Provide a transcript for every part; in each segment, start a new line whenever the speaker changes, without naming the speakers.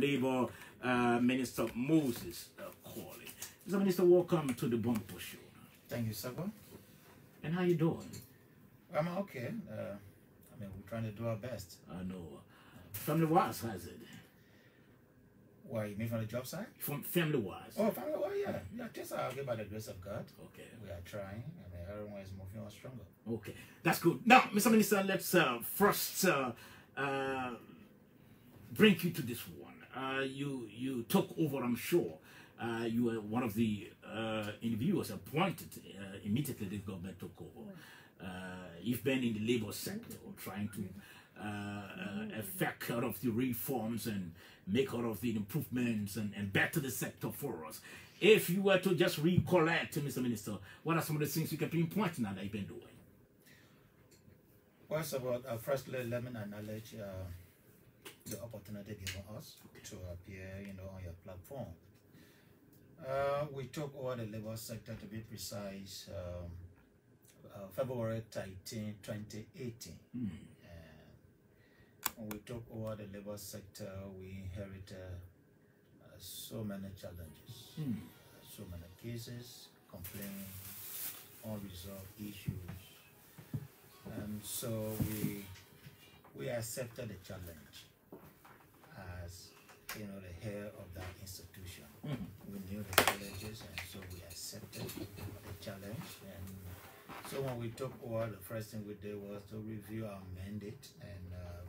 Labour uh, Minister Moses uh, Kollie. Mr. Minister, welcome to the Bumper Show.
Thank you, Sabo.
And how you doing?
I'm okay. Uh, I mean, we're trying to do our best.
I know. Family wise, has it?
Why, you mean from the job side?
From family wise.
Oh, family-wise, yeah. Yeah, just uh, by the grace of God.
Okay.
We are trying. I mean, everyone is moving on stronger.
Okay, that's good. Now, Mr. Minister, let's uh, first uh, uh, bring you to this one. Uh, you you took over, I'm sure. Uh, you were one of the uh, interviewers appointed uh, immediately the government took over. You've been in the labor sector trying to uh, uh, effect out of the reforms and make out of the improvements and, and better the sector for us. If you were to just recollect, Mr. Minister, what are some of the things you can pinpoint now that you've been doing?
Well, Sabo, uh, firstly, let me acknowledge the opportunity given us to appear, you know, on your platform. Uh, we took over the labor sector, to be precise, um, uh, February 13, 2018.
Hmm.
And when we took over the labor sector, we inherited uh, so many challenges,
Hmm.
so many cases, complaints, unresolved issues. And so we we accepted the challenge you know the head of that institution.
Mhm.
We knew the challenges and so we accepted the challenge and so when we took over the first thing we did was to review our mandate and uh,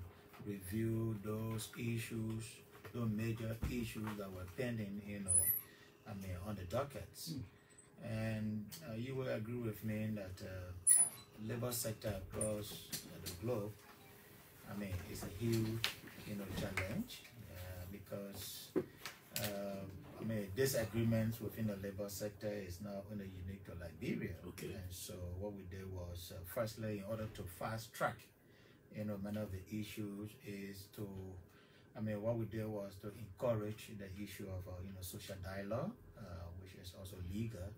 review those issues, those major issues that were pending, you know, I mean on the dockets. And uh, you will agree with me that uh, labor sector across the globe, I mean, it's a huge, you know, challenge because, uh, I mean, disagreements within the labor sector is not only unique to Liberia.
Okay.
And so what we did was, uh, firstly, in order to fast track, you know, many of the issues is to, I mean, what we did was to encourage the issue of, uh, you know, social dialogue, uh, which is also legal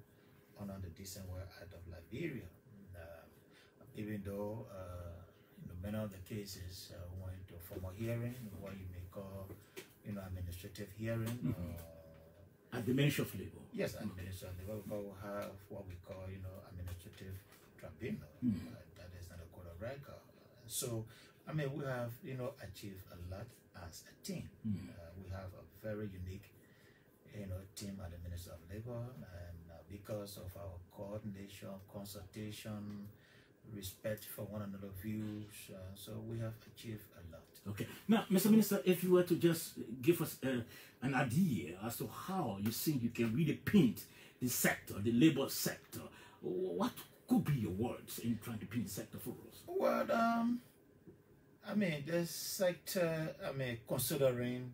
under the Decent Work Act of Liberia. And, uh, even though uh, you know, many of the cases uh, went to formal hearing, what you may call, you know, administrative hearing.
Mhm.
Or,
At the Ministry of Labour.
yes, at the Ministry of Labour. we have what we call, you know, administrative tribunal.
Mhm.
Uh, that is not a court of record. So, I mean, we have, you know, achieved a lot as a team.
Mhm.
Uh, we have a very unique, you know, team at the Ministry of Labor, and uh, because of our coordination, consultation, respect for one another views, uh, so we have achieved a lot.
Okay. Now, Mr. Minister, if you were to just give us uh, an idea as to how you think you can really paint the sector, the labor sector, what could be your words in trying to paint the sector for us?
Well, um, I mean, this sector, I mean, considering,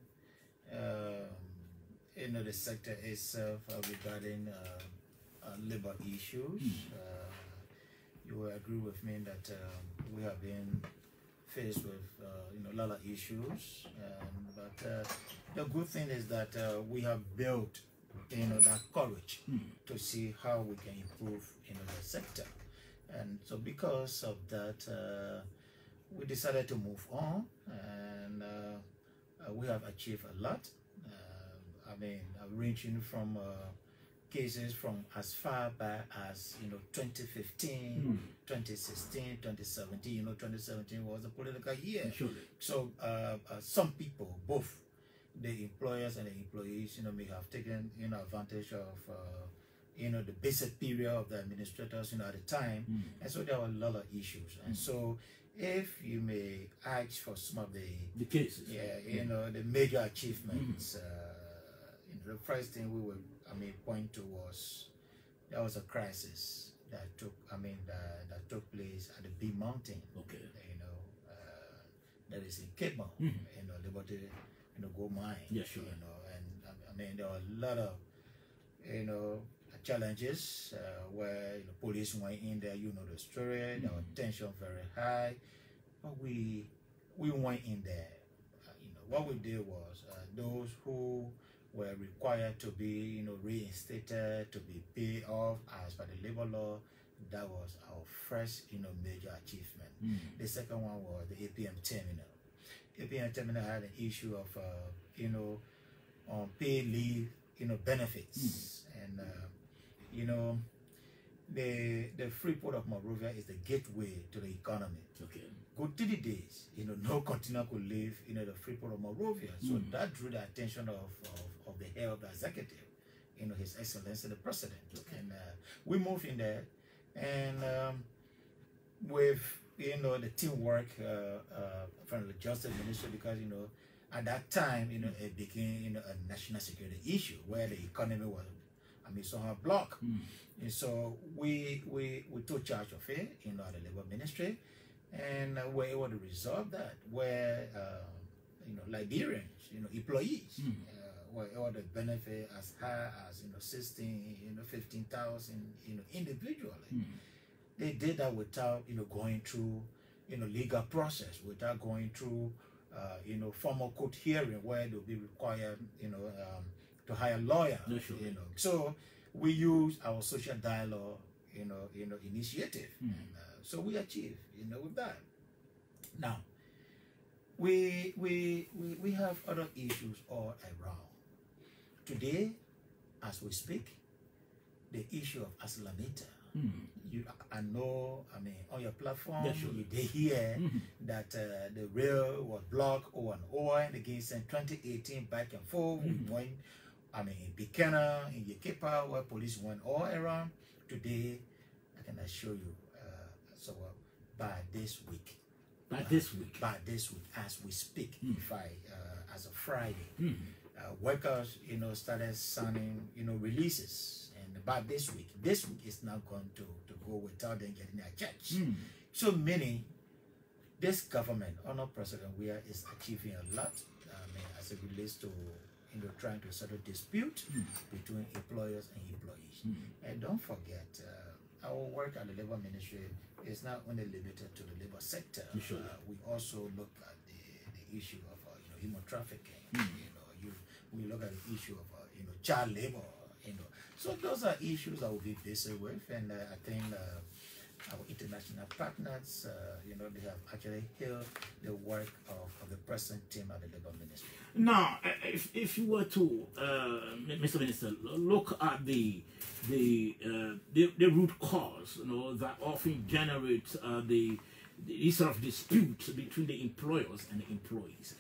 um, you know, the sector itself uh, regarding uh, uh, labor issues, uh, you will agree with me that um, we have been faced with, uh, you know, a lot of issues. Um, but uh, the good thing is that uh, we have built, you know, that courage
Hmm.
to see how we can improve, you know, the sector. And so because of that, uh, we decided to move on, and we have achieved a lot. Uh, I mean, ranging from uh, cases from as far back as you know 2015,
Hmm.
2016, 2017. You know, 2017 was a political year.
Surely.
So uh, uh, some people, both the employers and the employees, you know, may have taken you know advantage of uh, you know the basic period of the administrators, you know, at the time,
Hmm.
and so there were a lot of issues. And so, if you may ask for some of the
The cases.
yeah, you know, the major achievements. Uh, you know, the first thing we would, I mean, point to was there was a crisis that took, I mean, that, that took place at the Bea Mountain
Okay.
you know, uh, that is in Cape Mount,
Mhm.
you know, Liberty, you know, Gold Mine.
Yeah, sure.
You know, and I- mean, there were a lot of, you know, challenges uh, where you know, police went in there. You know the story. There was tension very high, but we we went in there. Uh, you know, what we did was uh, those who were required to be, you know, reinstated, to be paid off as per the labor law. That was our first, you know, major achievement.
Mm.
The second one was the APM terminal. APM terminal had an issue of, uh, you know, on paid leave, you know, benefits. And, uh, you know, the the free port of Monrovia is the gateway to the economy.
Okay.
Good 30 days, you know, no continent could live, you know, the free port of Monrovia. So
Mm.
that drew the attention of, of, of the head of the executive, you know, His Excellency the President.
Okay.
And uh, we moved in there, and um, with, you know, the teamwork uh, uh, from the Justice Ministry, because, you know, at that time, you know, it became, you know, a national security issue where the economy was, I mean, somehow blocked.
Mm.
And so we we we took charge of it, you know, at the labor ministry, and uh, we're able to resolve that. Where uh, you know Liberians, you know, employees,
Mm.
uh, were able to benefit as high as you know sixteen, you know, fifteen thousand, you know, individually.
Mm.
They did that without you know going through you know legal process, without going through uh, you know formal court hearing where they'll be required, you know, um, to hire lawyer.
Yeah, sure.
You know, so we use our social dialogue, you know, you know, initiative.
Mm.
And, uh, so we achieve, you know, with that. Now, we, we we we have other issues all around. Today, as we speak, the issue of ArcelorMittal.
Mm.
You, I know, I mean, on your platform,
Yeah, sure.
you did hear
Mhm.
that uh, the rail was blocked over and over and against in 2018 back and forth.
Mhm.
We went, I mean, in Buchanan, in Yekepa, where police went all around. Today, I can assure you, so uh, by this week,
By this week.
by this week, as we speak,
Mm.
if I, uh, as of Friday,
Mm.
uh, workers, you know, started signing, you know, releases. And by this week, this week is not going to, to go without them getting their checks.
Mm.
So many, this government, under President Weah, is achieving a lot. I mean, as it relates to, you know, trying to settle dispute
Mm.
between employers and employees.
Mm.
And don't forget, uh, our work at the labor ministry is not only limited to the labor sector.
Sure.
Uh, we also look at the, the issue of uh, you know human trafficking.
Mm.
You know, you we look at the issue of uh, you know child labor. You know, so those are issues that we'll be busy with, and uh, I think. Our international partners, uh, you know, they have actually hailed the work of, of the present team at the labor ministry.
Now, if, if you were to, uh, Mr. Minister, look at the the, uh, the the root cause, you know, that often generates uh, the this sort of dispute between the employers and the employees.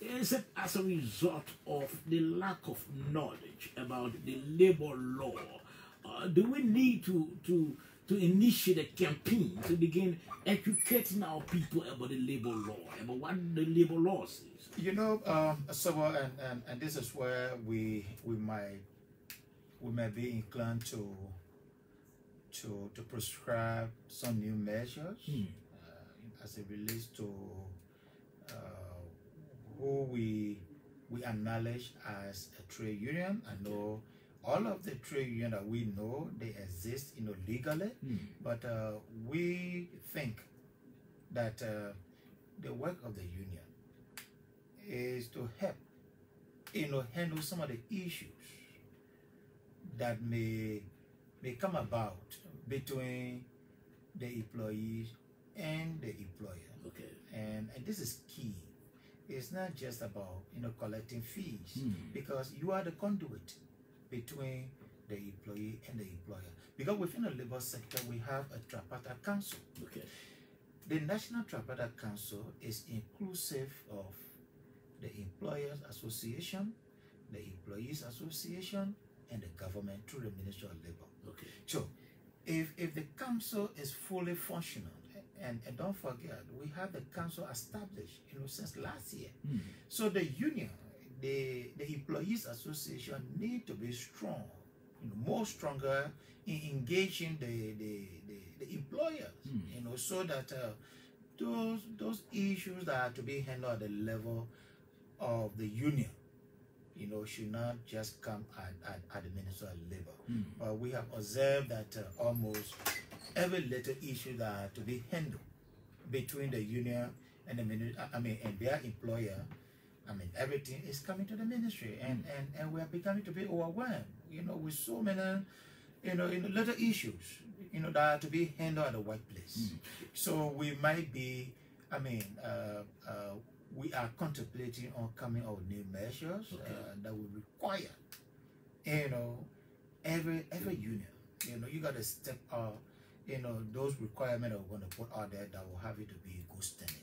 Is it as a result of the lack of knowledge about the labor law? Uh, do we need to to to initiate a campaign to begin educating our people about the labor law, about what the labor law says?
You know, um, so uh, and, and and this is where we we might we might be inclined to to to prescribe some new measures
Hmm.
uh, as it relates to uh, who we we acknowledge as a trade union. I know all of the trade union that we know they exist, you know, legally,
Hmm.
but uh, we think that uh, the work of the union is to help, you know, handle some of the issues that may may come about between the employees and the employer.
Okay.
And, and this is key. It's not just about you know collecting fees
Hmm.
because you are the conduit between the employee and the employer. Because within the labor sector we have a tripartite council.
Okay.
The National Tripartite Council is inclusive of the Employers Association, the Employees Association, and the government through the Ministry of Labor.
Okay.
So, if, if the council is fully functional, and, and don't forget, we have the council established, you know, since last year.
Hmm.
So the union, the the employees association need to be strong, you know, more stronger in engaging the the, the, the employers,
Hmm.
you know, so that uh, those those issues that are to be handled at the level of the union, you know, should not just come at, at, at the Ministry of Labor.
Hmm.
But we have observed that uh, almost every little issue that are to be handled between the union and the ministry, I mean, and their employer, I mean, everything is coming to the ministry, and and and we are becoming to be overwhelmed, you know, with so many, you know, you know, little issues, you know, that are to be handled at the workplace. So we might be, I mean, uh, uh, we are contemplating on coming out new measures
Okay.
uh, that will require, you know, every every union, you know, you got to step up, you know, those requirements that we're going to put out there that will have it to be good standing.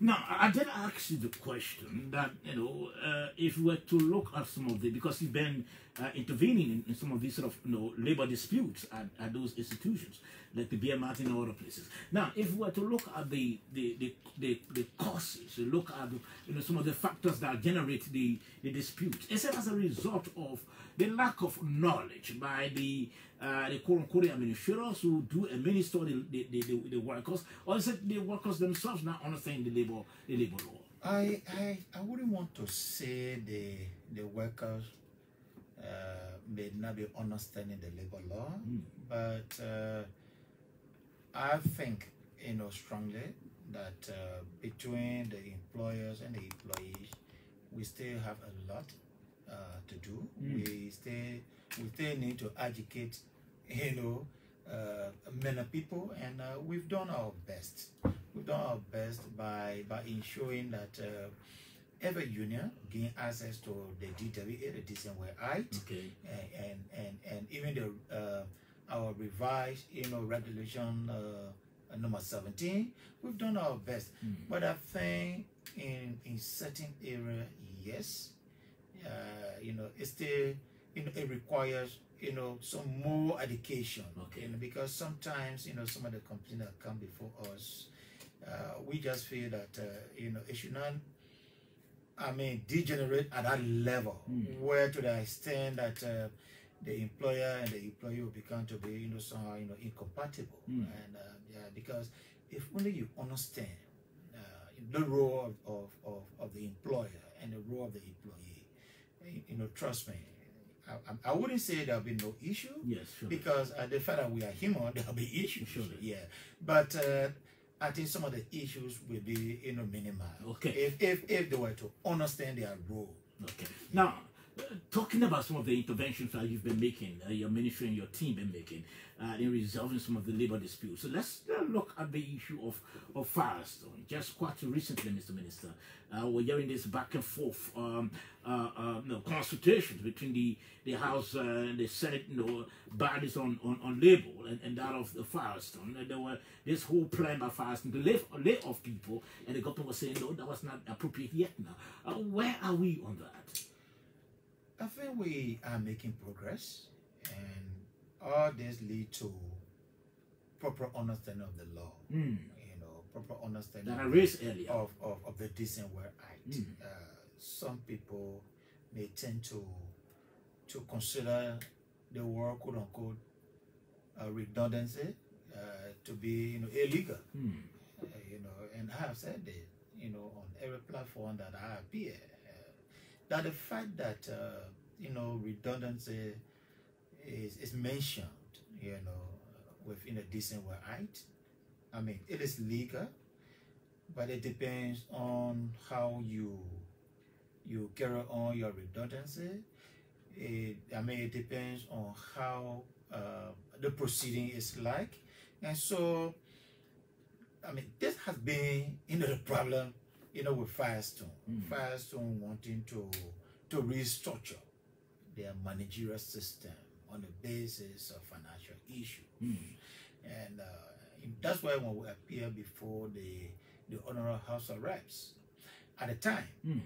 Now, I I did ask you the question that, you know, uh, if we were to look at some of the, because you've been uh, intervening in, in some of these sort of, you know, labor disputes at, at those institutions, like the Bea Mountain and other places. Now, if we were to look at the, the, the, the, the causes, look at, you know, some of the factors that generate the, the disputes, is it as a result of the lack of knowledge by the uh, the quote unquote administrators who do administer the, the, the, the workers, or is it the workers themselves not understanding the labor the labor law?
I, I I wouldn't want to say the the workers uh, may not be understanding the labor law, but uh, I think you know strongly that uh, between the employers and the employees, we still have a lot uh, to do. We still we still need to educate, you know, uh, many people, and uh, we've done our best. We've done our best by by ensuring that uh, every union gain access to the DWA, the Decent Act,
Okay.
and, and and even the uh, our revised, you know, regulation uh, number seventeen. We've done our best, but I think in in certain area, yes, uh, you know, it's still you know it requires you know some more education.
Okay.
You know, because sometimes you know some of the complaints that come before us, uh, we just feel that uh, you know it should not. I mean, degenerate at that level, where to the extent that uh, the employer and the employee will become to be, you know, somehow, you know, incompatible. And uh, yeah, because if only you understand uh, the role of, of, of, of the employer and the role of the employee, you- you know, trust me, I, I- wouldn't say there'll be no issue
Yes, sure.
because uh, the fact that we are human, there'll be issues.
Surely.
Yeah, but uh, I think some of the issues will be, you know, minimal.
Okay.
If if if they were to understand their role.
Okay. Now, talking about some of the interventions that you've been making, uh, your ministry and your team been making uh, in resolving some of the labor disputes. So let's uh, look at the issue of, of Firestone. Just quite recently, Mr. Minister, uh, we're hearing this back and forth um, uh, uh, no, consultations between the, the House uh, and the Senate you know, bodies on, on, on labor and, and that of the Firestone. And there were this whole plan by Firestone to lay, lay off people, and the government was saying, no, that was not appropriate yet now. Where are we on that?
I think we are making progress, and all this lead to proper understanding of the law.
Mm.
You know, proper understanding
that I
of,
raised earlier.
of, of, of the Decent Work Act.
Mm.
Uh, some people may tend to to consider the word quote unquote uh, redundancy uh, to be you know illegal.
Mm.
You know, and I have said it, you know, on every platform that I appear, uh, that the fact that uh, you know redundancy is is mentioned, you know, within a decent way right. I mean, it is legal, but it depends on how you you carry on your redundancy. It, I mean, it depends on how uh, the proceeding is like, and so. I mean, this has been, you know, the problem, you know, with Firestone. Firestone wanting to to restructure their managerial system on the basis of financial issues, and uh, that's why when we appear before the the Honorable House of Reps, at the time
Mm.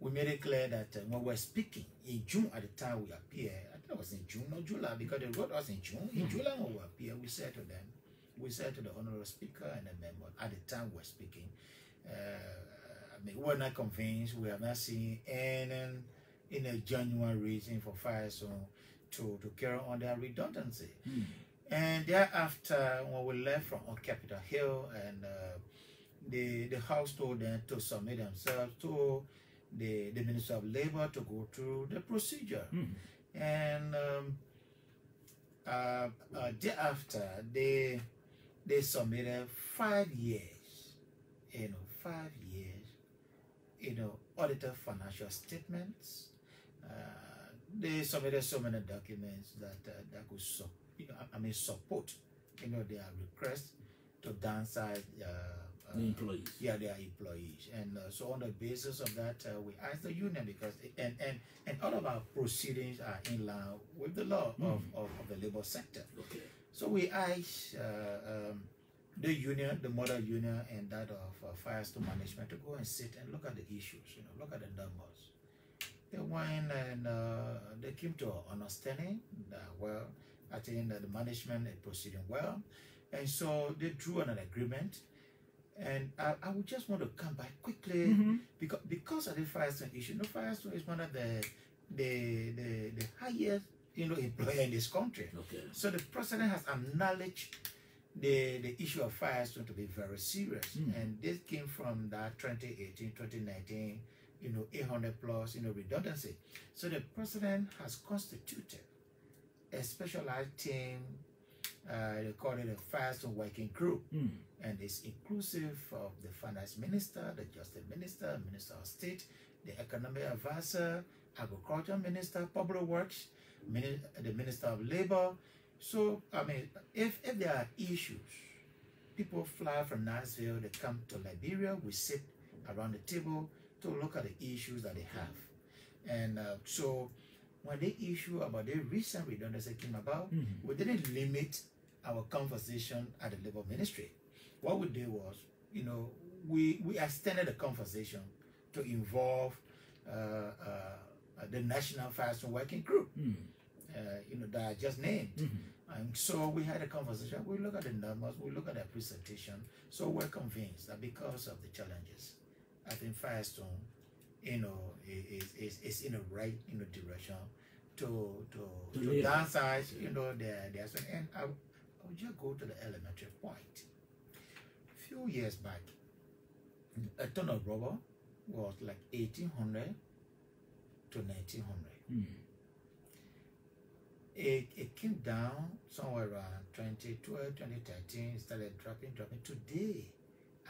we made it clear that uh, when we're speaking in June at the time we appear, I think it was in June, not July, because they wrote us in June. In July when we appear, we said to them, we said to the honorable speaker and the member at the time we're speaking, uh, I mean, we're not convinced. We have not seen any in a genuine reason for Firestone to to carry on their redundancy. And thereafter, when we left from on Capitol Hill, and uh, the the House told them to submit themselves to the the Minister of Labor to go through the procedure, and um, uh, uh, thereafter they they submitted five years, you know, five years, you know, audited financial statements. Uh, they submitted so many documents that uh, that could, su- you know, I mean, support, you know, their request to downsize uh,
The employees.
yeah, they are employees, and uh, so on the basis of that, uh, we asked the union because and and and all of our proceedings are in line with the law of, of, of the labor sector.
Okay.
So we asked uh, um, the union, the mother union, and that of uh, Firestone management to go and sit and look at the issues. You know, look at the numbers. They went and uh, they came to an understanding that well, I think that the management is proceeding well, and so they drew an agreement. And I, I would just want to come back quickly
Mhm.
because because of the Firestone issue. You know, Firestone is one of the the the, the highest you know employer in this country.
Okay.
So the president has acknowledged the, the issue of Firestone to be very serious.
Mm.
And this came from that 2018, 2019, you know, 800 plus, you know, redundancy. So the president has constituted a specialized team, uh, they call it a fast Working Group.
Mm.
And it's inclusive of the finance minister, the justice minister, minister of state, the economic advisor, agriculture minister, public works, mini- the minister of labor. So, I mean, if, if there are issues, people fly from Nashville, they come to Liberia, we sit around the table to look at the issues that they have. And uh, so, when the issue about the recent redundancy came about,
Mhm.
we didn't limit our conversation at the labor ministry. What we did was, you know, we we extended the conversation to involve uh, uh, the National Fashion Working Group,
Mm.
uh, you know, that I just named.
Mhm.
And so we had a conversation. We look at the numbers, we look at the presentation. So we're convinced that because of the challenges, I think Firestone, you know, is, is, is in the right you know direction to to,
To
to, downsize, you know, their their and I, I would just go to the elementary point. A few years back, a ton of rubber was like eighteen hundred to nineteen hundred
Mm.
it, it came down somewhere around 2012, 2013, started dropping, dropping. Today,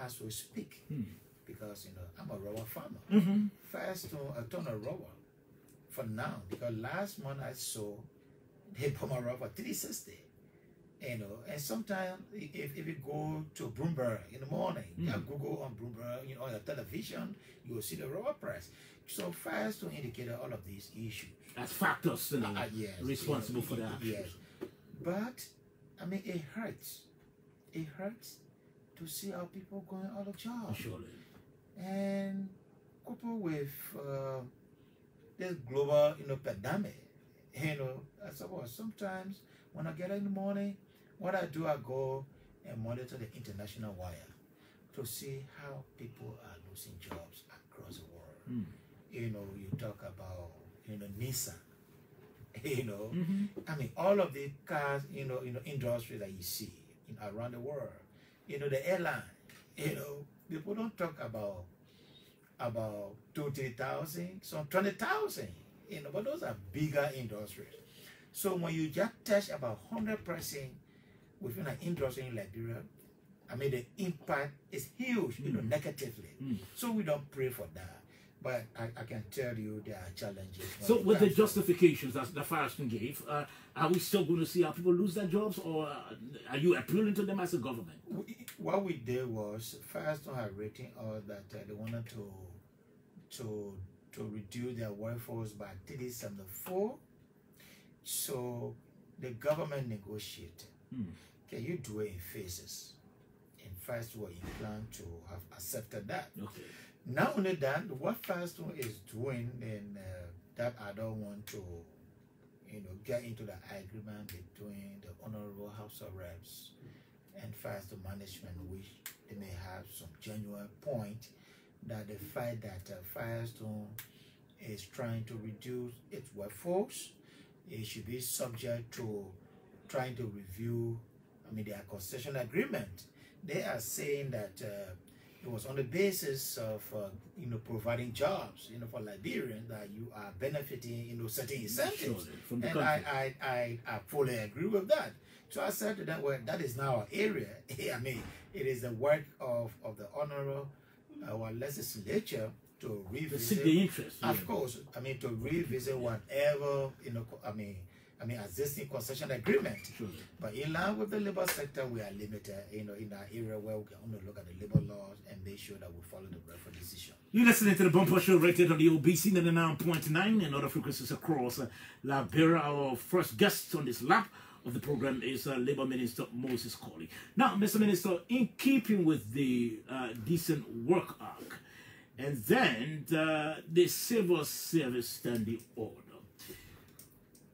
as we speak,
Mm.
Because you know I'm a rubber farmer.
Mhm.
First to a ton of rubber for now, because last month I saw they bought my rubber 360. You know, and sometimes if, if you go to Bloomberg in the morning, you
Mm.
Google on Bloomberg, you know, on your television, you will see the rubber price. So first to indicate all of these issues.
As factors you know,
Ah, yes,
responsible
yes,
for that.
yes. But I mean, it hurts. It hurts to see our people going out of job,
Surely.
And coupled with uh, this global, you know, pandemic. You know, I suppose sometimes when I get up in the morning, what I do, I go and monitor the international wire to see how people are losing jobs across the world.
Mm.
You know, you talk about you know Nissan. You know,
Mhm.
I mean, all of the cars, you know, you know, industry that you see in, around the world, you know, the airline, you know, people don't talk about about two, three thousand, some twenty thousand, you know, but those are bigger industries. So when you just touch about hundred percent within an industry in Liberia, I mean, the impact is huge, you know,
Mm.
negatively.
Mm.
So we don't pray for that. But I, I can tell you there are challenges.
So
it
with the justifications that the Firestone gave, uh, are we still going to see our people lose their jobs, or uh, are you appealing to them as a government?
we, what we did was Firestone had written out that uh, they wanted to to to reduce their workforce by 374. So the government negotiated.
Hmm.
Can you do it in phases? And Firestone were plan to have accepted that.
Okay.
Not only that, what Firestone is doing, and uh, that I don't want to, you know, get into the agreement between the Honorable House of Reps and Firestone management, which they may have some genuine point that the fact that uh, Firestone is trying to reduce its workforce, it should be subject to trying to review, I mean, their concession agreement. They are saying that uh, it was on the basis of uh, you know providing jobs you know for Liberians that you are benefiting you know certain incentives
Surely, from the
and
country.
I, I, I, I fully agree with that so I said to them well that is now our area I mean it is the work of, of the honorable our legislature to
to
revisit
the interest.
of
yeah.
course I mean to revisit whatever you know I mean I mean, existing concession agreement.
Surely.
But in line with the labor sector, we are limited, you know, in that area where we can only look at the labor laws and make sure that we follow the Bradford decision.
You're listening to the Bumper Show right rated on the ELBC 99.9 and other frequencies across uh, Liberia. Our first guest on this lap of the program is uh, Labor Minister Moses Kollie. Now, Mr. Minister, in keeping with the uh, Decent Work Act and then uh, the Civil Service Standing Order,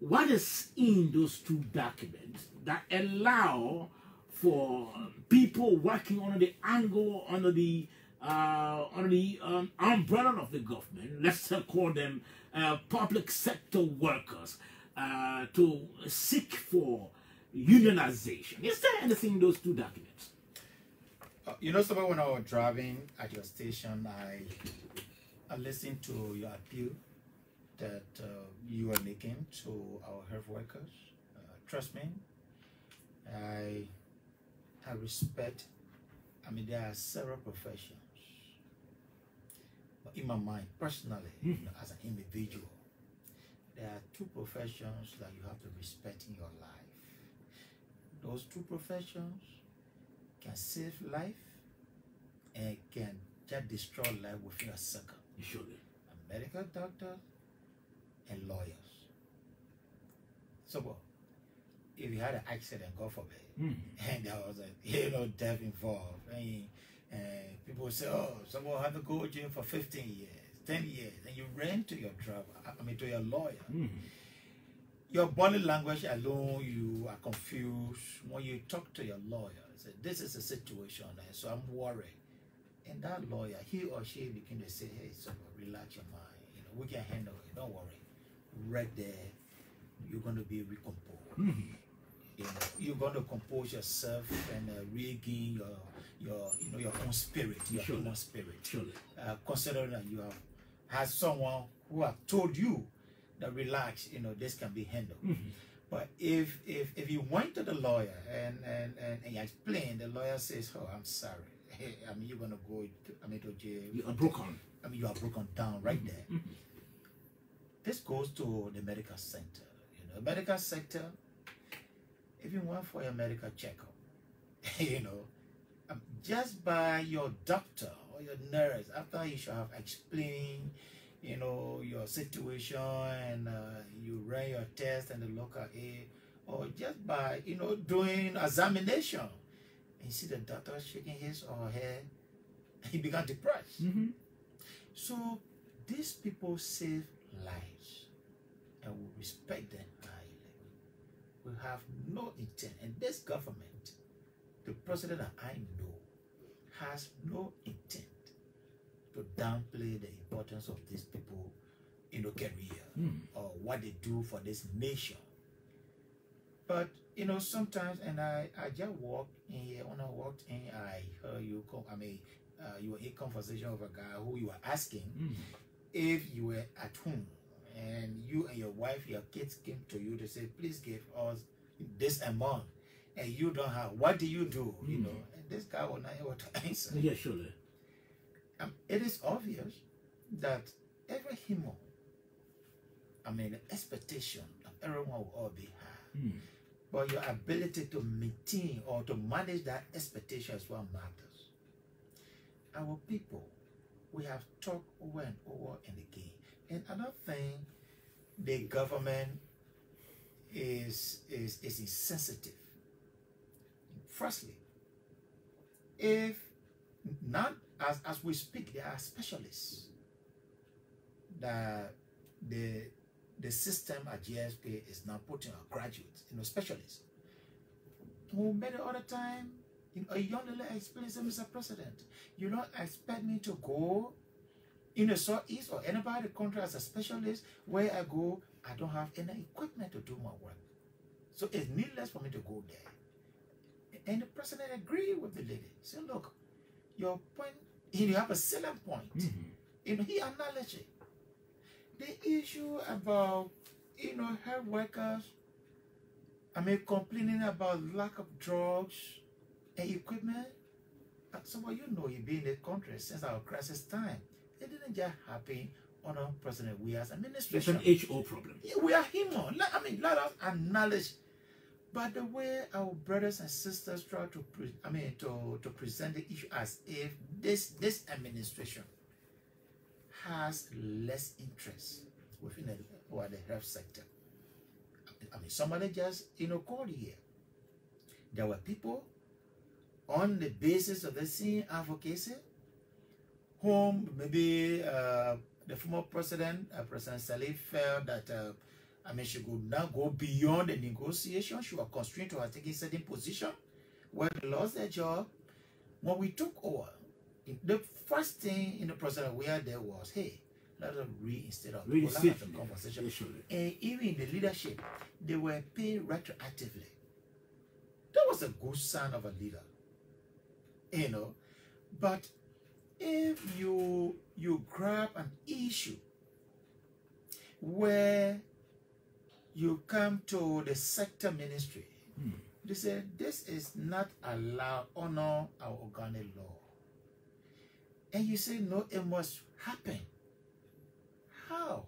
what is in those two documents that allow for people working under the angle under the uh, under the um, umbrella of the government, let's call them uh, public sector workers, uh, to seek for unionization. Is there anything in those two documents?
Uh, you know, somewhere when I was driving at your station, I I listened to your appeal that uh, you are making to our health workers. Uh, trust me, I I respect. I mean, there are several professions, but in my mind, personally, you know, as an individual, there are two professions that you have to respect in your life. Those two professions can save life and can just destroy life within a second.
Surely.
A medical doctor and lawyers. So what? If you had an accident, God forbid,
Mm.
and there was a you know death involved, and, and people say, oh, someone had to go to jail for 15 years, 10 years, and you ran to your driver, I mean to your lawyer.
Mm.
Your body language alone, you are confused when you talk to your lawyer. Say, this is a situation, and so I'm worried. And that lawyer, he or she begin to say, hey, so relax your mind. You know, we can handle it. Don't worry. Right there, you're going to be recomposed.
Mm.
You know, you're going to compose yourself and uh, regain your your you know your own spirit, your
Sure.
human spirit.
Surely.
Uh, considering that you have had someone who have told you that relax, you know, this can be handled.
Mhm.
But if if if you went to the lawyer and and and, and you explain, the lawyer says, "Oh, I'm sorry. I mean, you're gonna go. To, I mean, to jail.
You are broken.
I mean, you are broken down right there."
Mhm.
This goes to the medical center. You know, medical sector. If you went for your medical checkup, you know, um, just by your doctor or your nurse, after you should have explained, you know, your situation and uh, you ran your test and the local aid, or just by, you know, doing examination, and you see the doctor shaking his or her head, he began depressed.
Mhm.
So these people save lives and we respect them highly. We have no intent, and this government, the president that I know, has no intent to downplay the importance of these people in the career
Mm.
or what they do for this nation. But you know, sometimes, and I, I just walked in here. When I walked in, I heard you come. I mean, uh, you were in conversation with a guy who you were asking
Mm.
If you were at home and you and your wife, your kids came to you to say, please give us this amount, and you don't have, what do you do? You
Mm.
know, and this guy will not able to answer.
Yeah, surely.
Um, it is obvious that every human, I mean, the expectation of everyone will all be high.
Mm.
But your ability to maintain or to manage that expectation is what matters. Our people, we have talked over and over and again. And another thing, the government is is is insensitive. Firstly, if not as as we speak, there are specialists that the the system at GSP is now putting our graduates, you know, specialists. Well, many other time, you a young lady explains, Mr. President, you don't expect me to go in the southeast or anybody the country as a specialist where I go, I don't have any equipment to do my work. So it's needless for me to go there. And the president agreed with the lady. Say, look, your point, you have a selling point.
Mhm.
You know, he acknowledged it. The issue about, you know, health workers, I mean, complaining about lack of drugs and equipment. So, well, you know, he been in the country since our crisis time. It didn't just happen honor president, we as
It's
administration,
an HO problem.
yeah, we are human. I mean, let us acknowledge. But the way our brothers and sisters try to, pre- I mean, to, to present the issue as if this this administration has less interest within the, or the health sector. I mean, somebody just you know called here. There were people on the basis of the same advocacy, whom maybe uh, the former president, uh, President Sirleaf, felt that uh, I mean she could not go beyond the negotiation. She was constrained to her taking certain position where they lost their job. When we took over, the first thing in the process we had there was, hey, let us reinstate our
Really
people, let us
sit.
have a conversation. And even in the leadership, they were paid retroactively. That was a good sign of a leader. You know. But if you you grab an issue where you come to the sector ministry,
Hmm.
they say this is not allowed honor our organic law. And you say no, it must happen. How?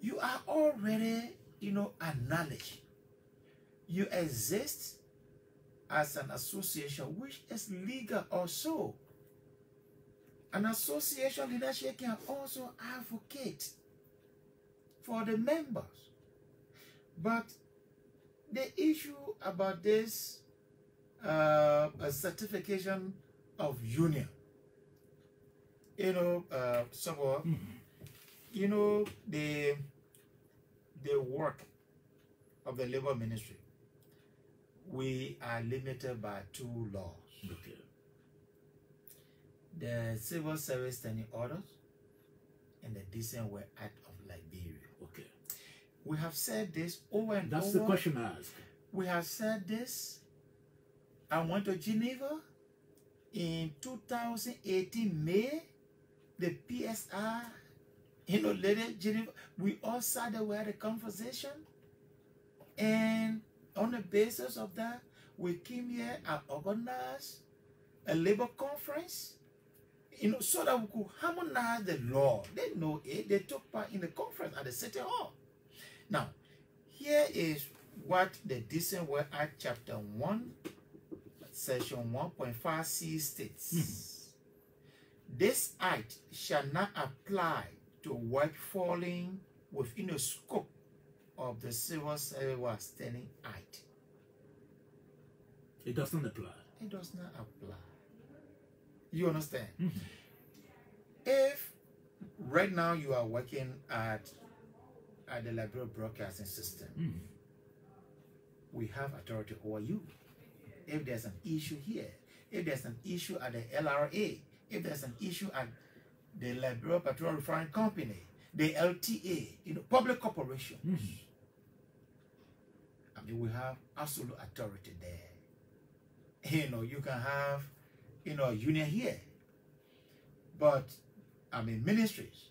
You are already, you know, acknowledged. You exist as an association which is legal also. An association leadership can also advocate for the members. But the issue about this uh, certification of union, you know, uh, somewhat,
Mhm.
you know, the the work of the labor ministry, we are limited by two laws
Okay.
the Civil Service Standing Orders and the Decent Work Act of Liberia.
Okay.
We have said this over and
That's
over.
That's the question I asked.
We have said this. I went to Geneva in 2018 May. The PSR, you know, lady Geneva. We all sat there, we had a conversation, and on the basis of that, we came here and organized a labor conference. You know, so that we could harmonize the law. They know it. They took part in the conference at the city hall. Now, here is what the Decent Work Act, Chapter 1, Section 1.5c states. Hmm. This act shall not apply to work falling within the scope of the Civil Service Standing Act.
It doesn't apply.
It does not apply. You understand?
Mhm.
If right now you are working at at the Liberia Broadcasting System,
Mhm.
we have authority over you. If there's an issue here, if there's an issue at the LRA, if there's an issue at the Liberia Petroleum Refining Company, the LTA, you know, public corporations,
Mhm.
I we have absolute authority there. You know, you can have, you know, a union here, but I mean, ministries.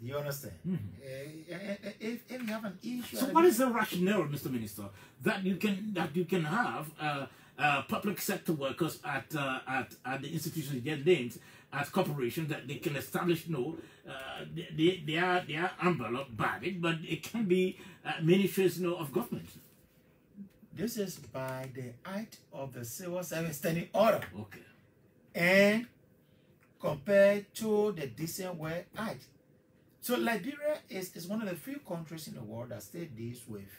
Do you understand?
Mhm.
Eh, eh, eh, If, if you have an issue,
So what is the rationale, Mr. Minister, that you can that you can have uh, uh, public sector workers at uh, at at the institutions get named as corporations that they can establish no uh, they, they, they are they are umbrella badged, but it can be uh, ministries you know, of government.
This is by the act of the Civil Service Standing Order
Okay.
and compared to the Decent Work Act. So Liberia is, is one of the few countries in the world that still deals with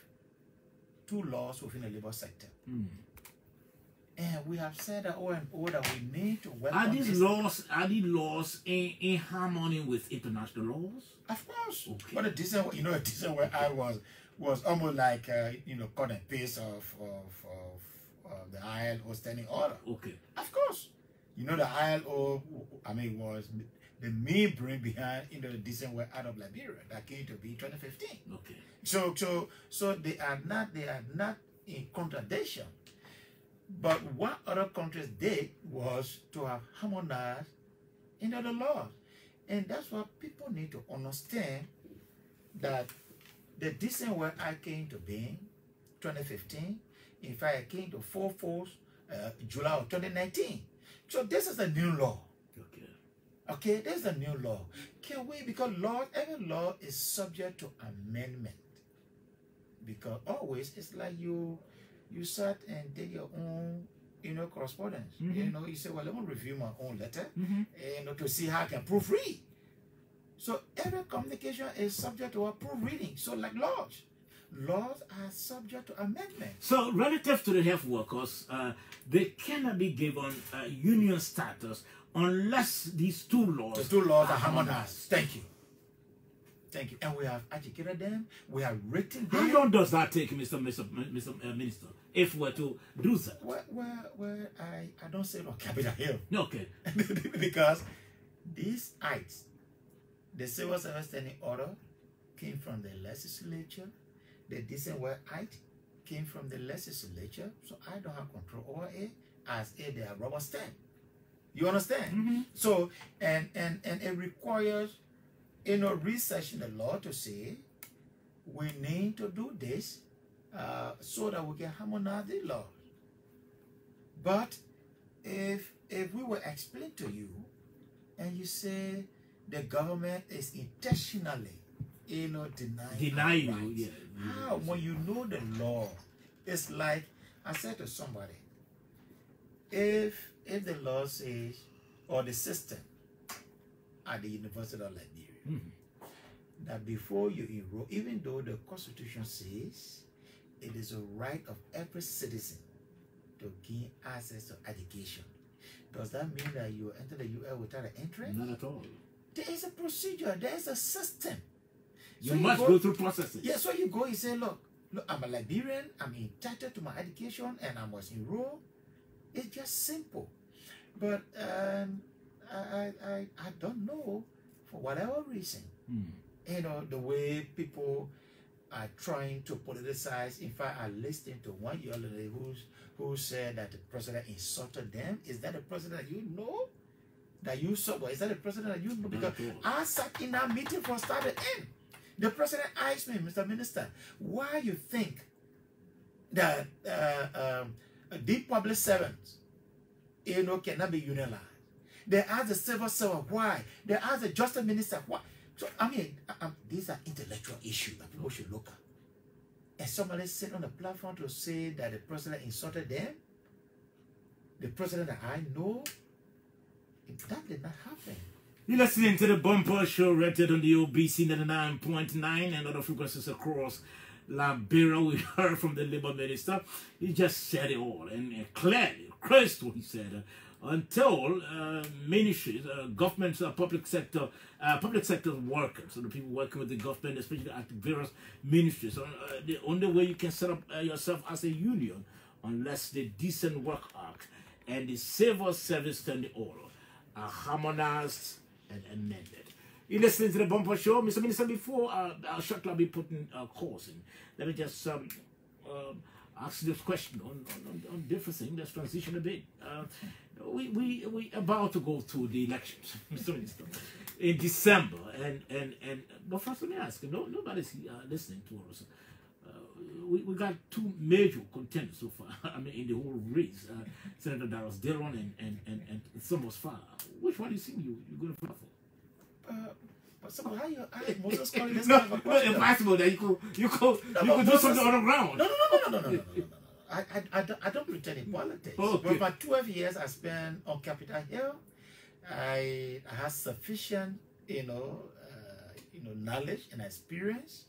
two laws within the labor sector.
Mm.
And we have said that over and over that we need to work
Are these laws are these laws in, in harmony with international laws?
Of course.
Okay.
But a decent, you know, a decent Work Act was was almost like uh, you know cut and paste of of, of, the ILO standing order.
Okay.
Of course. You know the ILO, I mean, was the main brain behind you know the decent work out of Liberia that came to be 2015.
Okay.
So so so they are not they are not in contradiction. But what other countries did was to have harmonized in the laws. And that's what people need to understand that the decent work act came to being 2015. In fact, it came to full force uh, July of 2019. So this is a new law.
Okay.
Okay, there's a new law. Can we, because law, every law is subject to amendment. Because always it's like you you sat and did your own, you know, correspondence. You
Mhm.
know, you say, well, let me review my own letter,
Mm-hmm.
you know, to see how I can proofread. So every communication is subject to a proofreading. So like laws, laws are subject to amendment.
So, relative to the health workers, uh, they cannot be given uh, union status unless these two laws.
The two laws are harmonized. Thank you. Thank you. And we have educated them. We have written
How
them.
long does that take, Mr. Mr. Mr. Minister, if we're to do that?
Well, well, well I, I don't say Capitol Hill.
No, Okay.
because these acts, the civil service standing order came from the legislature. The decent work act came from the legislature. So I don't have control over it as if they are rubber stamp. You understand?
Mhm.
So and and and it requires you know research in the law to say we need to do this uh, so that we can harmonize the law. But if if we were explain to you and you say the government is intentionally you know denying
Deny
our
you,
rights,
yeah.
how when you know the law it's like i said to somebody if if the law says or the system at the university of liberia
Mhm.
that before you enroll even though the constitution says it is a right of every citizen to gain access to education does that mean that you enter the UL without an entry?
Not at all.
There is a procedure. There is a system.
You
So you
must
go-
go, through processes.
Yeah, so you go, you say, look, look, I'm a Liberian, I'm entitled to my education, and I must enroll. It's just simple. But um, I, I, I, I don't know, for whatever reason,
Hmm.
you know, the way people are trying to politicize. In fact, I listened to one young lady who's, who said that the president insulted them. Is that the president you know? That you saw? Is that the president that you know? Because. I sat in that meeting from start to end. The president asked me, Mr. Minister, why you think that uh, um, the public servants, you know, cannot be unionized? They asked the civil servant why. They asked the justice minister why. So I mean, uh, um, these are intellectual issues that people should look at. And somebody sit on the platform to say that the president insulted them. The president that I know, that did not happen.
You're listening to the Bumper Show, rated on the ELBC 99.9 and other frequencies across Liberia. We heard from the Labour Minister. He just said it all and uh, clearly, crystal, he said. Uh, until uh, ministries, uh, governments, public sector, public sector workers, so the people working with the government, especially at various ministries, the only way you can set up yourself as a union, unless the Decent Work Act and the Civil Service Standing Order are harmonized and amended. You listening to the Bumper Show, Mr. Minister. Before uh, I'll shortly be putting uh, calls in, let me just um, um, ask this question on, on, on different things. Let's transition a bit. Uh, we we we about to go to the elections, Mr. Minister, in December, and and and but first let me ask no nobody's uh, listening to us we, we got two major contenders so far. I mean, in the whole race, uh, Senator Darius Dillon and and and, and Thomas Fallah. Which one do you think you you're going to fight for?
Uh, but so how you how Moses not
no, impossible that you could you could
no,
you could
Moses, do
something on the ground.
No, no, no, no, no, no, no, no. no, no. I, I, I, don't, pretend in politics.
Okay.
But for 12 years I spent on Capitol Hill, I, I had sufficient, you know, uh, you know, knowledge and experience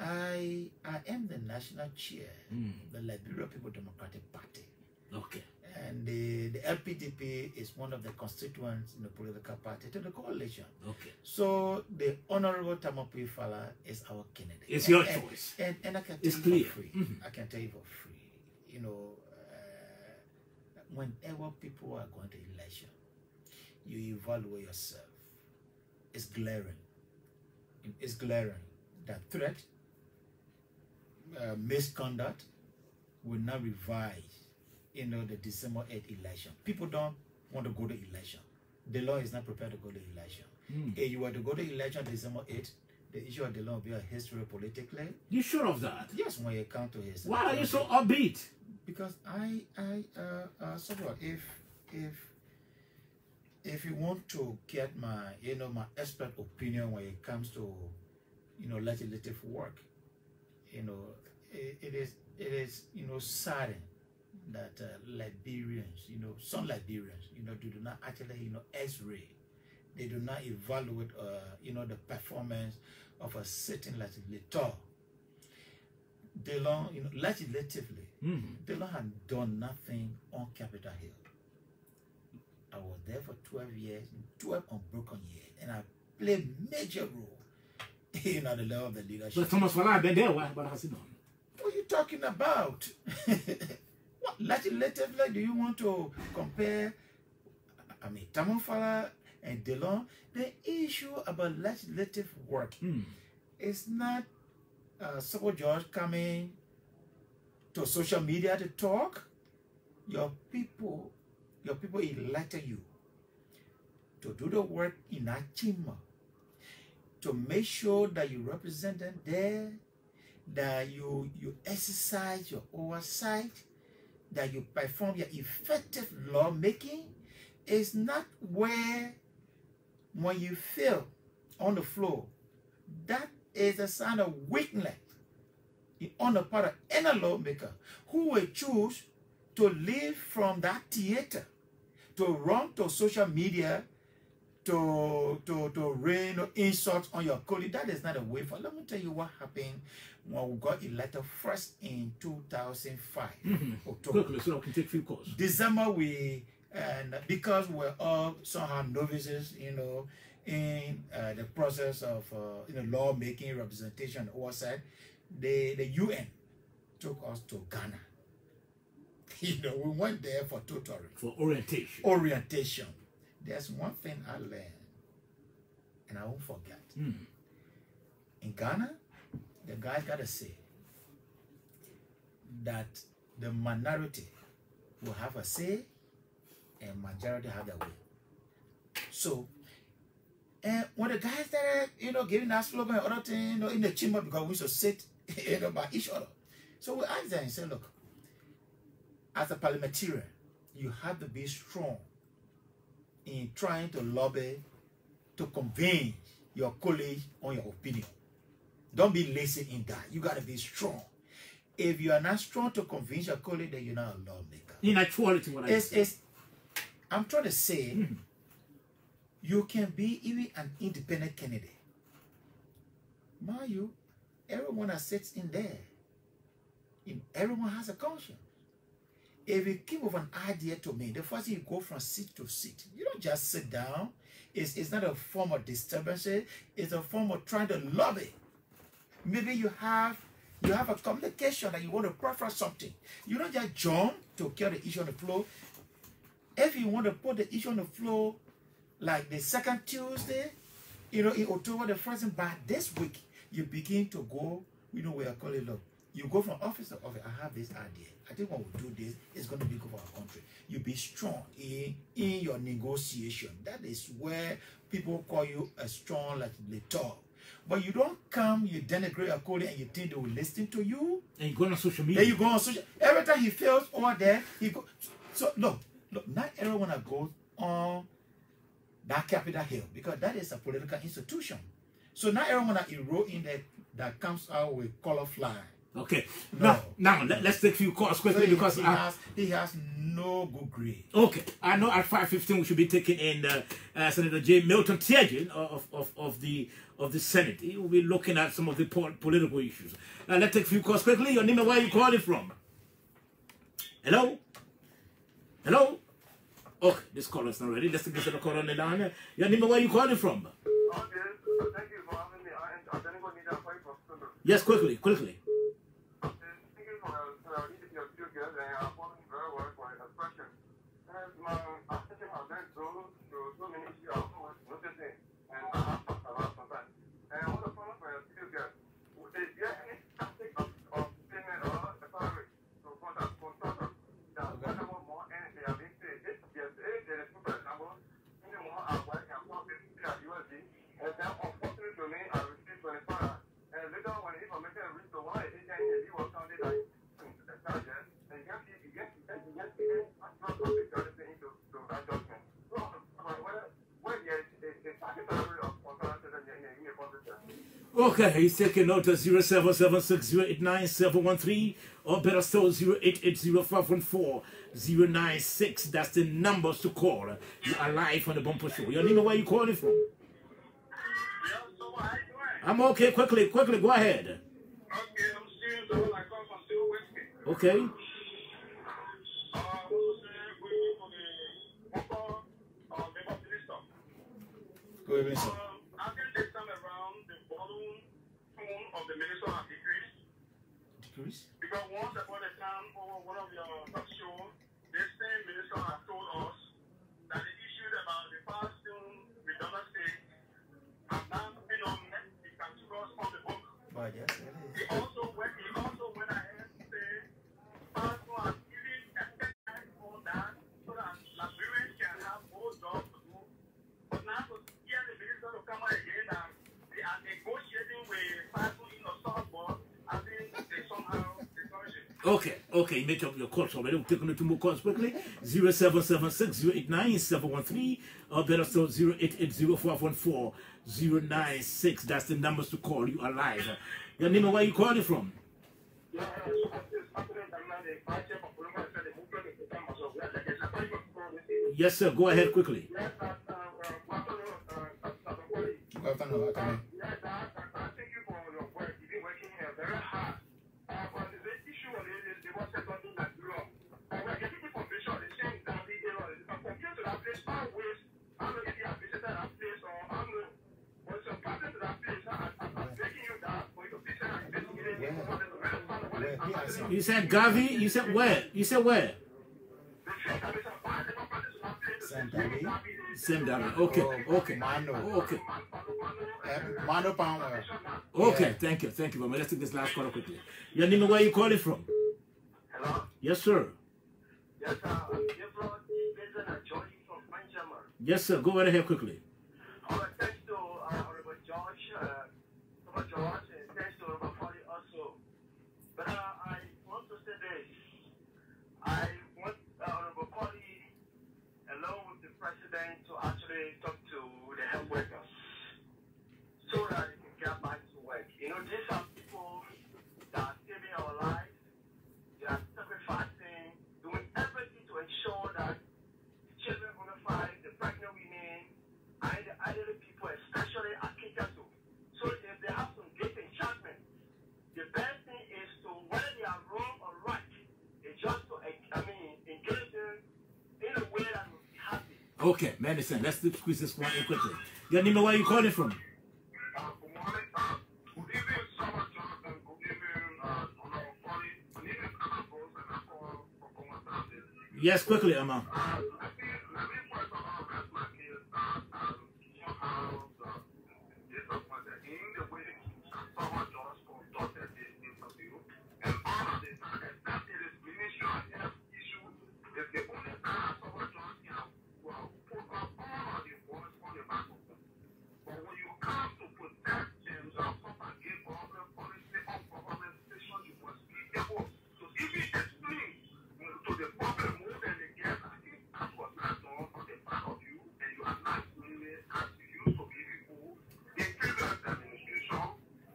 I, I am the national chair,
Mm,
of the Liberia People Democratic Party.
okay.
And the, the LPDP is one of the constituents in the political party to the coalition.
Okay.
So the Honorable Tamapi Fallah is our candidate.
It's your
And-
choice.
and, and I can tell
It's
you
clear.
for free.
Mhm.
I can tell you for free. You know, uh, whenever people are going to election, you evaluate yourself. It's glaring. It's glaring that threat, uh, misconduct will not revise. You know, the December 8th election. People don't want to go to election. The law is not prepared to go to election.
Mm.
If you were to go to election December 8th, the issue of the law will be a history politically.
You sure of that?
Yes, when you come to history.
Why are you so upbeat?
Because I, I, uh, uh, so what? If, if, if you want to get my, you know, my expert opinion when it comes to, you know, legislative work, you know, it, it is, it is, you know, saddening that uh, Liberians, you know, some Liberians, you know, do not actually, you know, X-ray. They do not evaluate, uh, you know, the performance of a certain legislator. Dillon, you know, legislatively,
Mhm.
Dillon had done nothing on Capitol Hill. I was there for 12 years, 12 unbroken years, and I played major role in at the of the leadership.
But Thomas Fallah been there. What, what has he done?
What are you talking about? what legislatively do you want to compare? I mean, Thomas Tamofala and Dillon. The issue about legislative work
Hmm.
is not uh, Soko George coming to social media to talk. Your people, your people elected you to do the work in Achima, to make sure that you represent them there, that you you exercise your oversight, that you perform your effective lawmaking. Is not where when you fail on the floor, that is a sign of weakness on the part of any lawmaker who will choose to leave from that theater to run to social media to to to rain insults on your colleague. That is not a way for. Let me tell you what happened when we got elected first in 2005 October.
Quickly, so I can take few calls.
December we and because we're all somehow novices, you know, in uh, the process of uh, you know lawmaking, representation, oversight, the the UN took us to Ghana. You know, we went there for tutoring,
For orientation.
orientation. There's one thing I learned, and I won't forget.
Hmm.
In Ghana, the guys gotta say that the minority will have a say and majority have their way. So, and when the guys started, you know, giving that slogan and other thing, you know, in the chamber because we used to sit, you know, by each other. So we asked them and said, look, as a parliamentarian, you have to be strong in trying to lobby to convince your colleagues on your opinion. Don't be lazy in that. You got to be strong. If you are not strong to convince your colleague, then you're not a lawmaker.
In actuality, what I
It's,
say.
it's, I'm trying to say, hmm. you can be even an independent candidate. Mind you, everyone that sits in there, everyone has a conscience. If you keep with an idea to me, the first thing you go from seat to seat. You don't just sit down. It's, it's not a form of disturbance. It's a form of trying to lobby. Maybe you have you have a communication that you want to prefer something. You don't just jump to carry the issue on the floor. If you want to put the issue on the floor like the second Tuesday, you know, in October the first, by this week, you begin to go, you know, where I call it, look, you go from office to office, I have this idea. I think when we do this, it's going to be good for our country. You be strong in, in your negotiation. That is where people call you a strong like legislator. But you don't come, you denigrate a colleague and you think they will listen to you.
And you go on social media.
Then you go on social. Every time he fails over there, he go. So look, look. Not everyone that goes on that Capitol Hill because that is a political institution. So not everyone that enroll in there that comes out with color fly.
Okay.
No.
Now, now let, us take a few calls quickly
he,
because
he
I,
has he has no good grade.
Okay, I know at five fifteen we should be taking in uh, uh, Senator J. Milton Teahjay of, of, of the of the Senate. He will be looking at some of the po- political issues. Now let's take a few calls quickly. Your name and where you calling from? Hello, hello. Okay, this caller is not ready. Let's get to the call on the line. Your name and where you calling from?
Okay, thank you for having me. I am Abednego Nida Five of Sulu.
Yes, quickly, quickly.
Thank you for uh, your your few guests and I'm following very well for your question. And my attention has been to to so many issues I'm always noticing and I have talked about sometimes. And I want to follow for your few guests. Is there any tactic of, of payment or a salary to contact contractors that whenever more and they are being paid, if yes, if there is, for example, any more are working and profit at USD, and then unfortunately to me, I received 25 and later when the information reached the wire,
Okay, he's taking note of 0776089713 or better still 0880514096. That's the numbers to call. You are live on the Bumper Show. Your name and where you calling from? I'm okay. Quickly, quickly, go ahead.
Okay, I'm so I come from.
Okay
saying, we went for the Boko, uh, Labour Minister.
Go ahead, sir.
Um, I think this time around, the volume tone of the minister has decreased.
Chris?
Because once upon a time, over one of your talk shows, this same minister has told us that the issues about the past student redundancy have now been on the categories on the book. Oh, but yes,
Okay, make up your calls already. We're taking two more calls quickly. 0776-089-713 or better still 0880-514-096. That's the numbers to call. You are live. Your name and where you calling from?
Yeah, so this afternoon, I'm You
said Gavi? You said where? You said where?
The thing that is a bad development is not place.
Saint David?
Same David. Okay,
Oh,
okay.
Mano.
Okay.
Uh, Mano Power.
Okay, thank you. Thank you very much. Let's take this last caller quickly. Your name where you calling from?
Hello?
Yes, sir.
Yes, sir. I'm here from Vincent and Johnny from Benjamin.
Yes, sir. Go right ahead quickly.
All right, thanks to uh, Honorable George, uh, Honorable George, and thanks to Honorable Polly also. But uh, I want to say this. I want uh, Honorable Polly, along with the President, to actually talk to the health workers so that they can get back to work. You know, these are people that are saving our lives. They are sacrificing, doing everything to ensure that the children under five, the pregnant women, and the elderly people especially are catered to. So if they have some great enchantment, the best thing is to, whether they are wrong or right, is just to, I mean, engage them in a way that will be happy.
Okay, listen. Let's squeeze this one in quickly. Your name and where you calling from? Yes, quickly, Emma.
Uh, I think let me first of all rest my case that um, somehow uh, disappointed in the way someone just conducted this interview. And all of this, uh, except it is ministry and health issue, is the only time someone just can well, put up all of the voice on the microphone. But when you come to protect James uh, from against government policy or government station, you must be able to even explain to the public more than again. I think that was not done on the part of you, and you are not doing it as you used to be before. The previous administration,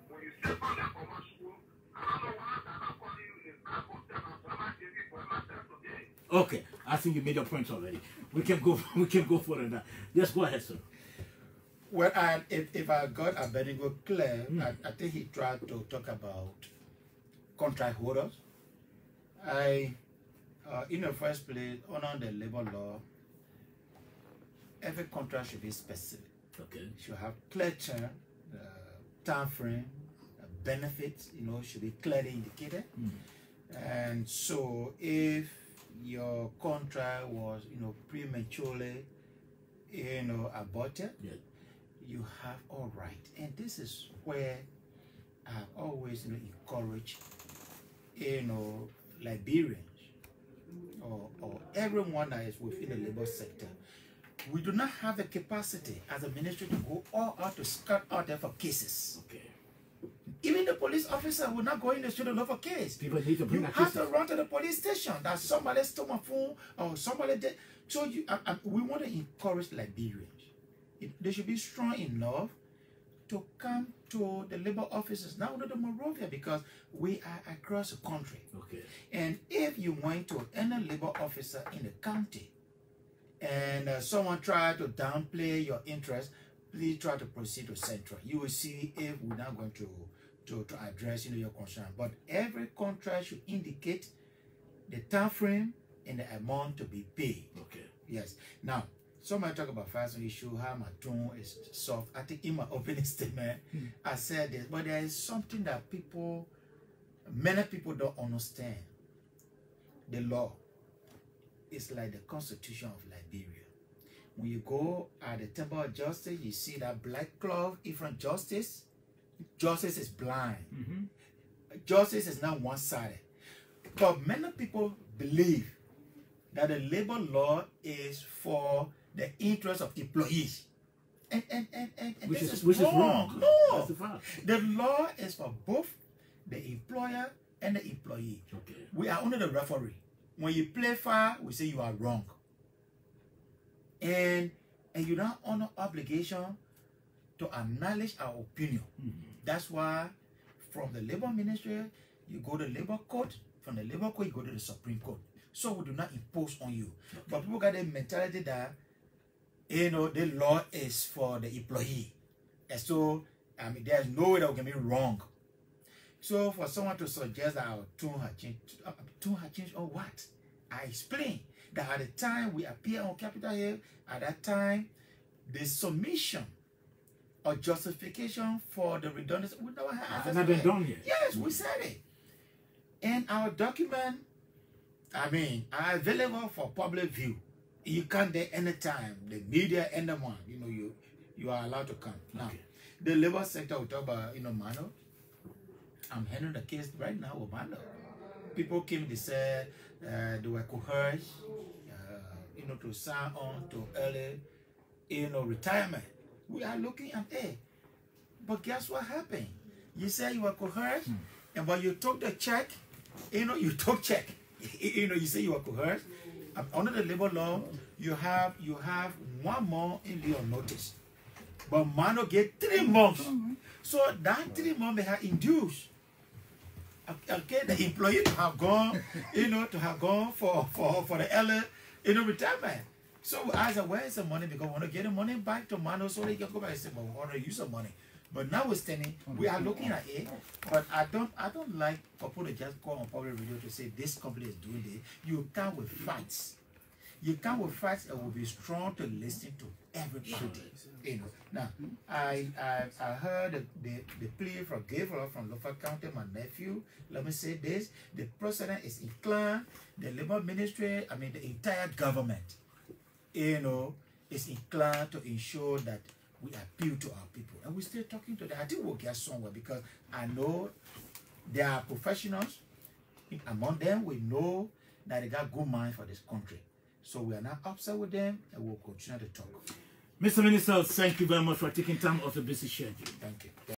when you step on the commercial, I don't know why that I'm calling you is not going to tell us what I gave you for myself today.
Okay, I think you made your points already. We can go. We can go further than that. Just go ahead, sir.
Well, and if, if I got Abednego clear, I, I think he tried to talk about contract holders. I, uh, in the first place, under the labor law, every contract should be specific.
Okay.
should have clear term, uh, time frame, uh, benefits, you know, should be clearly indicated. And so if your contract was, you know, prematurely, you know, aborted,
Yeah.
you have all right. And this is where I've always, you know, encouraged, you know, Liberians or, or everyone that is within the labor sector. We do not have the capacity as a ministry to go all out to scout out there for cases.
Okay.
Even the police officer will not go in the street to look for case.
People need to bring
You have to run to the police station that somebody stole my phone or somebody did. So you, and, and we want to encourage Liberians. It, they should be strong enough to come to the labor offices, now to the Monrovia, because we are across the country.
Okay.
And if you went to any labor officer in the county and uh, someone tried to downplay your interest, please try to proceed to central. You will see if we're not going to, to, to address you know, your concern. But every contract should indicate the time frame and the amount to be paid.
Okay.
Yes. Now, somebody talk about fashion issue, how my tone is soft. I think in my opening statement, hmm. I said this, but there is something that people, many people don't understand. The law is like the constitution of Liberia. When you go at the Temple of Justice, you see that black cloth in front justice. Justice is blind.
Mm-hmm.
Justice is not one-sided. But many people believe that the labor law is for the interest of employees. And, and, and, and, and
Which
this
is,
is,
which is
wrong.
wrong.
No.
That's the.
The law is for both the employer and the employee.
Okay.
We are only the referee. When you play fair, we say you are wrong. And and you don't honor obligation to acknowledge our opinion. That's why from the labor ministry, you go to labor court. From the labor court, you go to the Supreme Court. So we do not impose on you. But people got the mentality that you know the law is for the employee. And so I mean there's no way that we can be wrong. So for someone to suggest that our tune had changed, tune had changed or what? I explained that at the time we appear on Capitol Hill, at that time, the submission or justification for the redundancy, we never had.
Has not been done yet?
Yes, we said it. And our document, I mean, are available for public view. You come there anytime. The media, anyone, you know, you you are allowed to come. Now,
Okay.
the labor sector, we talk about, you know, Mano. I'm handling the case right now with Mano. People came, they said uh, they were coerced, uh, you know, to sign on to early, you know, retirement. We are looking at it. But guess what happened? You say you were coerced, and when you took the check, you know, you took check. you know, you say you were coerced. Um, Under the labor law, you have you have one month in of notice. But man Mano get three months. So that three months they have induced. Okay, the employee to have gone, you know, to have gone for for for the early, you know, retirement. So we asked them, where is the money? Because we want to get the money back to Mano so they can go back and say, well, we want to use the money. But notwithstanding, we are standing, we are looking at it. But I don't I don't like for people to just go on public radio to say this company is doing this. You come with facts. You come with facts and will be strong to listen to everybody. You know. Now, I I, I heard the, the, the plea from Gabriel from Lofa County, my nephew. Let me say this: the president is inclined, the labor ministry, I mean the entire government, you know, is inclined to ensure that we appeal to our people. And we're still talking to them. I think we'll get somewhere because I know there are professionals. Among them, we know that they got good mind for this country. So we are not upset with them and we'll continue to talk.
Mr. Minister, thank you very much for taking time off your busy schedule.
Thank you.